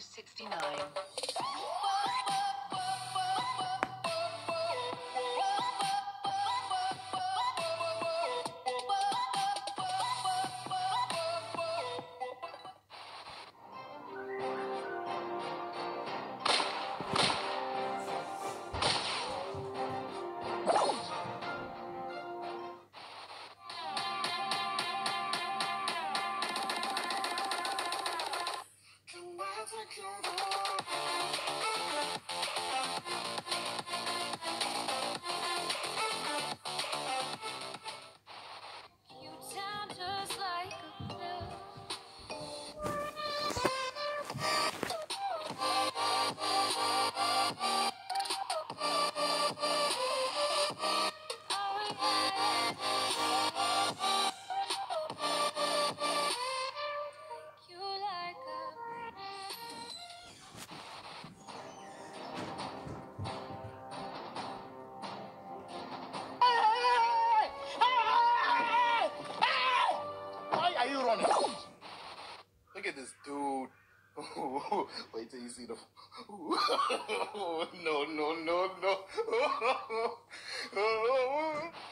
69. wait you see the. no, no, no, no.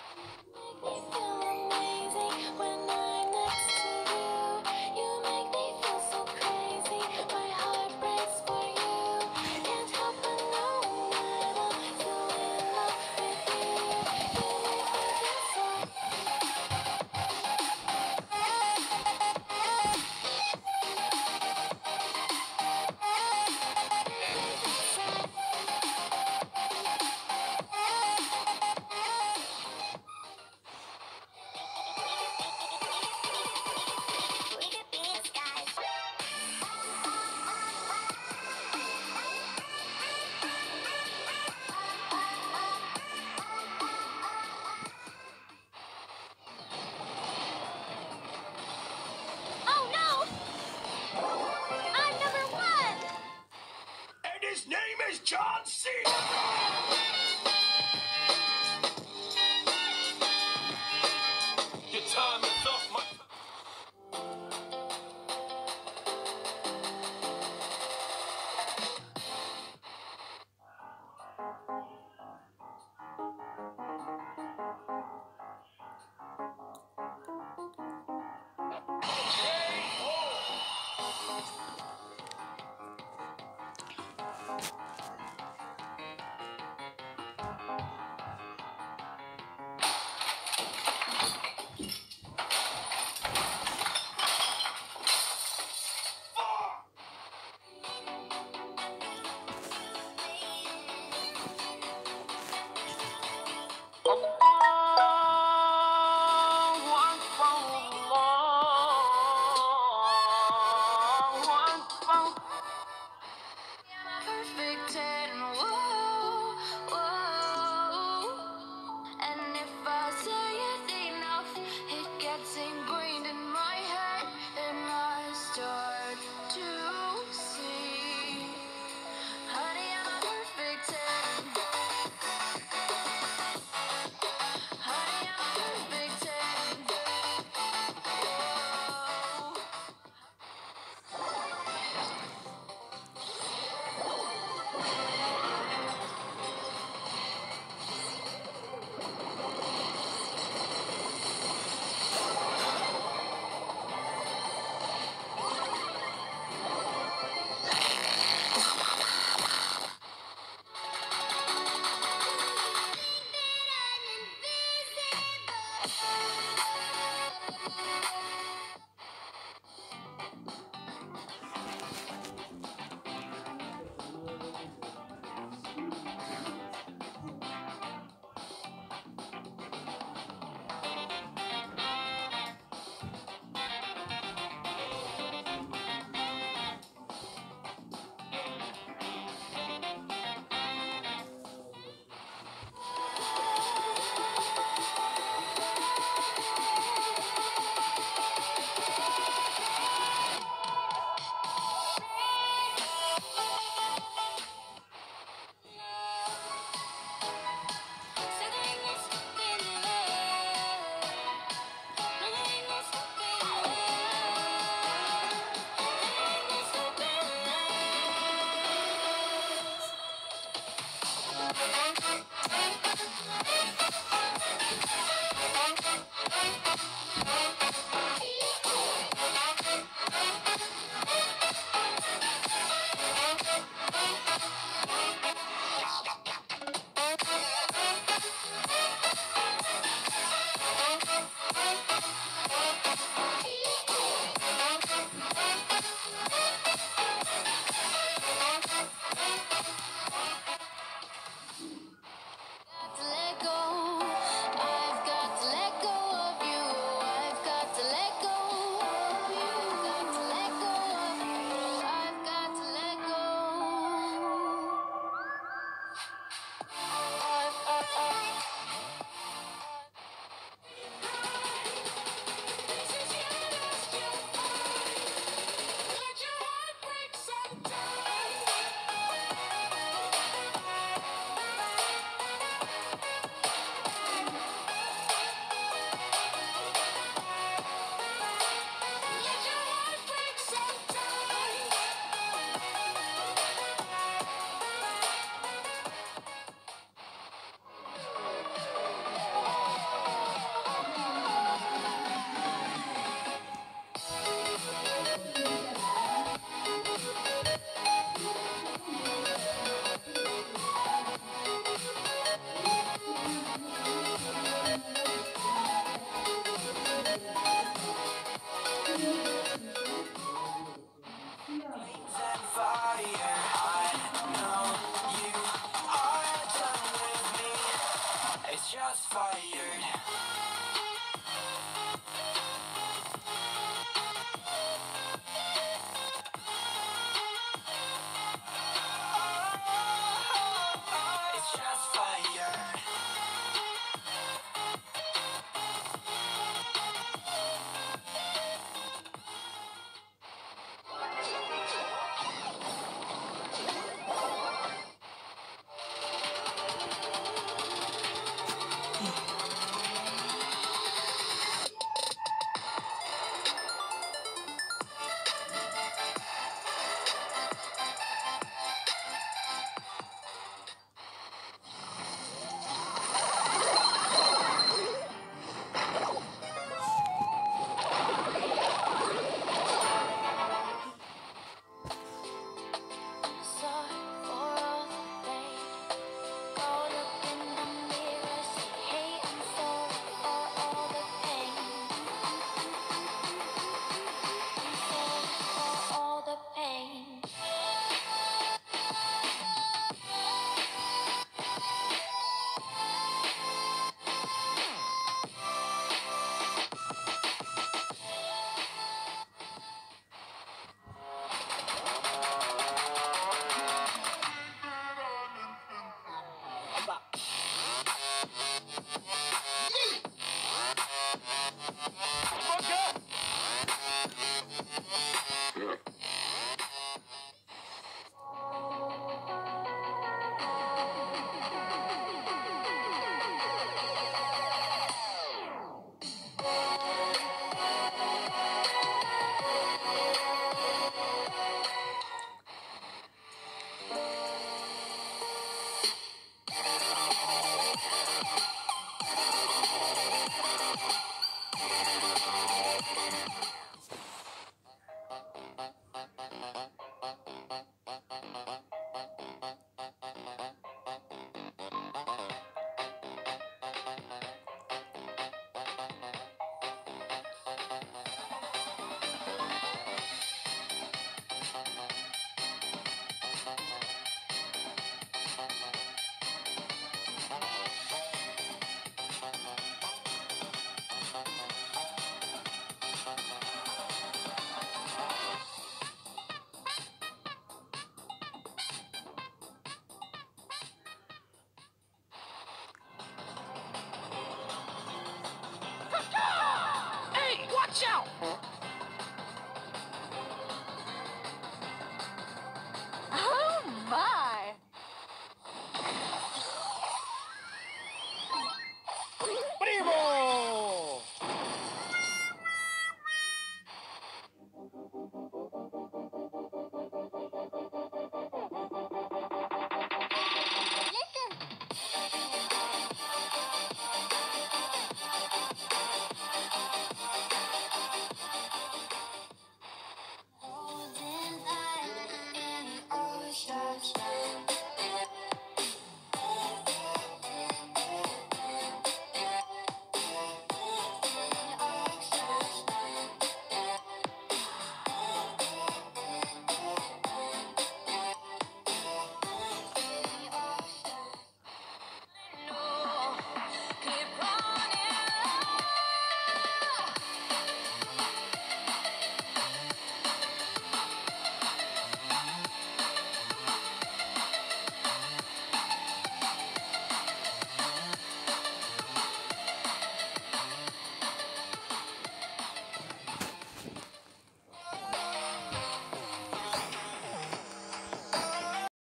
shots fired.